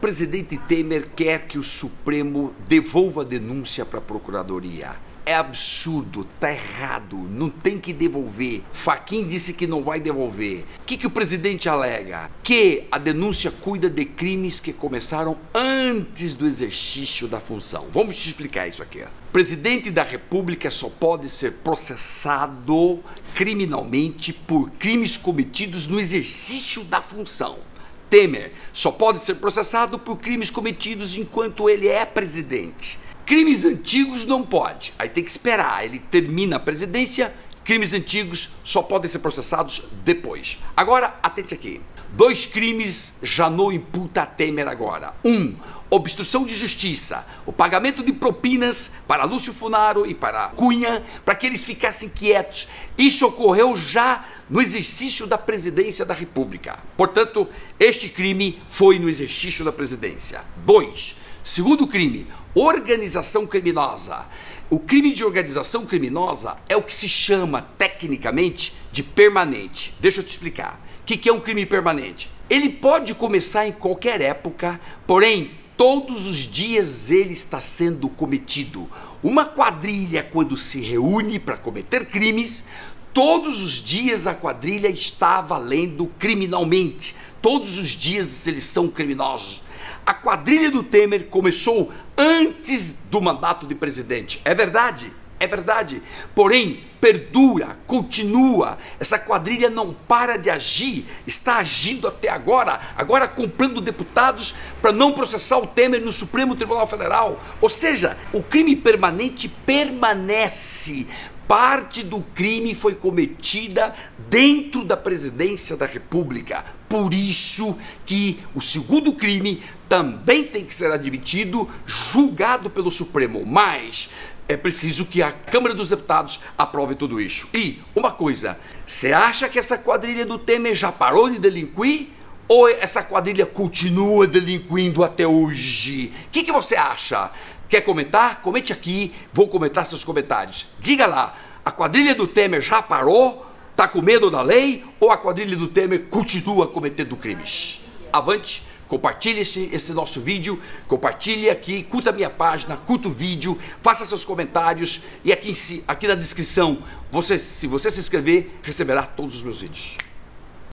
Presidente Temer quer que o Supremo devolva a denúncia para a Procuradoria. É absurdo, tá errado, não tem que devolver. Faquin disse que não vai devolver. O que, que o presidente alega? Que a denúncia cuida de crimes que começaram antes do exercício da função. Vamos te explicar isso aqui. Presidente da República só pode ser processado criminalmente por crimes cometidos no exercício da função. Temer só pode ser processado por crimes cometidos enquanto ele é presidente. Crimes antigos não pode, aí tem que esperar, ele termina a presidência, crimes antigos só podem ser processados depois. Agora, atente aqui. Dois crimes não imputa a Temer agora. Um, obstrução de justiça, o pagamento de propinas para Lúcio Funaro e para Cunha, para que eles ficassem quietos. Isso ocorreu já no exercício da presidência da República. Portanto, este crime foi no exercício da presidência. Dois, segundo crime, organização criminosa. O crime de organização criminosa é o que se chama tecnicamente de permanente. Deixa eu te explicar. O que é um crime permanente? Ele pode começar em qualquer época, porém todos os dias ele está sendo cometido. Uma quadrilha, quando se reúne para cometer crimes, todos os dias a quadrilha está valendo criminalmente. Todos os dias eles são criminosos. A quadrilha do Temer começou antes do mandato de presidente. É verdade, é verdade. Porém, perdura, continua. Essa quadrilha não para de agir, está agindo até agora, agora comprando deputados para não processar o Temer no Supremo Tribunal Federal. Ou seja, o crime permanente permanece. Parte do crime foi cometida dentro da presidência da República. Por isso que o segundo crime também tem que ser admitido, julgado pelo Supremo. Mas é preciso que a Câmara dos Deputados aprove tudo isso. E uma coisa, você acha que essa quadrilha do Temer já parou de delinquir? Ou essa quadrilha continua delinquindo até hoje? O que, que você acha? Quer comentar? Comente aqui, vou comentar seus comentários. Diga lá, a quadrilha do Temer já parou? Tá com medo da lei? Ou a quadrilha do Temer continua cometendo crimes? Avante! Compartilhe esse, esse nosso vídeo, compartilhe aqui, curta a minha página, curta o vídeo, faça seus comentários e aqui, aqui na descrição, você, se você se inscrever, receberá todos os meus vídeos.